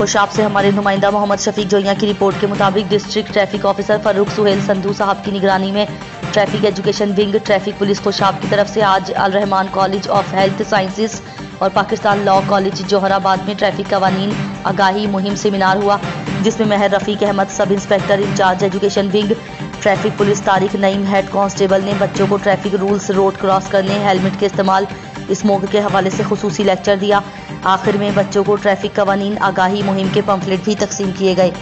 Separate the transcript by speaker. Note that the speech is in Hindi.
Speaker 1: खुशाब से हमारे नुमाइंदा मोहम्मद शफीक जोइया की रिपोर्ट के मुताबिक district traffic officer Farooq Suhail Sandhu साहब की निगरानी में traffic education wing, traffic police Khushab की तरफ़ से आज Al Rahman college of health sciences और पाकिस्तान लॉ कॉलेज जोहराबाद में ट्रैफ़िक कवानीन आगाही मुहिम सेमिनार हुआ, जिसमें महर रफ़ीक Ahmad, sub inspector incharge education wing, traffic police Tariq Naeem head constable ने बच्चों को ट्रैफ़िक रूल्स रोड क्रॉस करने हेलमेट के इस्तेमाल इस मौके के हवाले से खसूसी लेक्चर दिया। आखिर में बच्चों को ट्रैफ़िक कवानीन आगाही मुहिम के पंफलेट भी तकसीम किए गए।